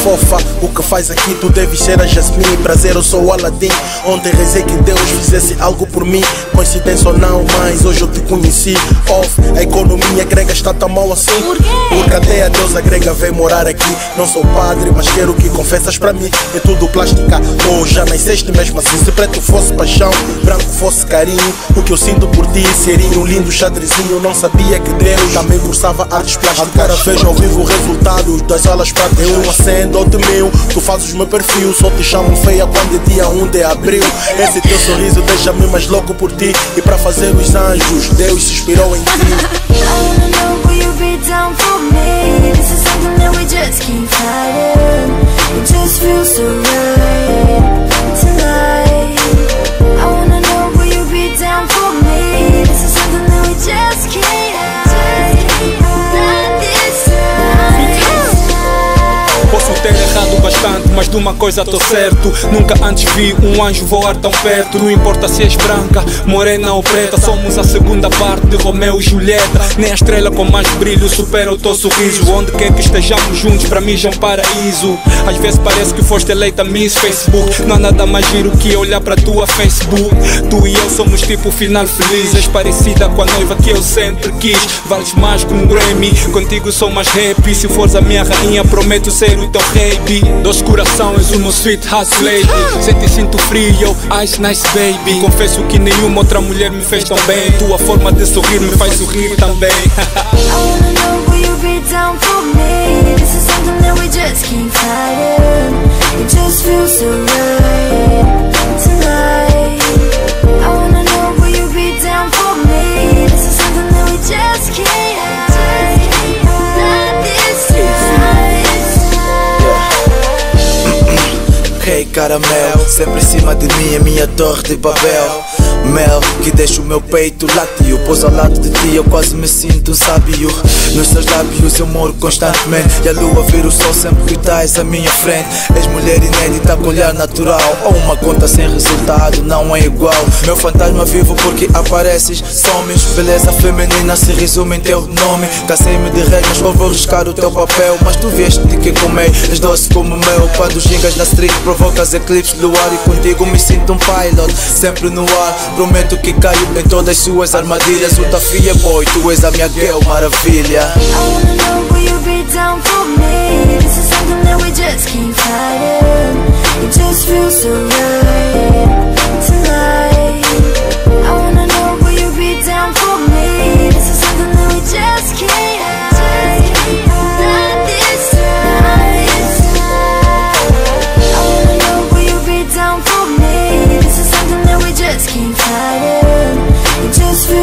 fofa. O que faz aqui tu deves ser a Jasmine. Prazer eu sou o Aladdin. Ontem rezei que Deus fizesse algo por mim. Coincidência ou não, mas hoje eu te conheci. Off, a economia grega está tão mal assim? Porque até a deusa grega veio morar aqui? Não sou padre, mas quero que confessas pra mim. É tudo plástica, ou já nasceste mesmo assim. Se preto fosse paixão, branco fosse carinho O que eu sinto por ti seria um lindo xadrezinho. Não sabia que Deus também cursava artes plásticas. Agora vejo ao vivo o resultado das aulas práticas. Eu acendo outro mil, tu fazes o meu perfil. Só te chamam feia quando é dia 1 de abril. Esse teu sorriso deixa-me mais louco por ti E para fazer os anjos, Deus se inspirou em ti errado bastante, mas de uma coisa tô certo. Nunca antes vi um anjo voar tão perto. Não importa se és branca, morena ou preta Somos a segunda parte de Romeu e Julieta. Nem a estrela com mais brilho supera o teu sorriso. Onde quer que estejamos juntos, pra mim já é um paraíso. Às vezes parece que foste eleita Miss Facebook. Não há nada mais giro que olhar pra tua Facebook. Tu e eu somos tipo final feliz. És parecida com a noiva que eu sempre quis. Vales mais que um Grammy. Contigo sou mais happy. Se fores a minha rainha prometo ser o teu rei És o meu sweet house lady. Sente e sinto frio, ice nice baby. Confesso que nenhuma outra mulher me fez tão bem. Tua forma de sorrir me faz sorrir também caramel, sempre em cima de mim é minha torre de Babel Mel, que deixa o meu peito látil Pois ao lado de ti eu quase me sinto um sábio. Nos seus lábios eu moro constantemente. E a lua vira o sol sempre que estás à minha frente. És mulher inédita com olhar natural. Ou uma conta sem resultado, não é igual. Meu fantasma vivo porque apareces. Somes, beleza feminina se resume em teu nome. Cansei-me de regras, só vou riscar o teu papel. Mas tu vieste de que comer, és doce como mel. Quando gingas na street provocas do ar. E contigo me sinto um pilot, sempre no ar Prometo que caio em todas suas armadilhas. O Tafia boy, tu és a minha girl maravilha. I wanna know will you be down for me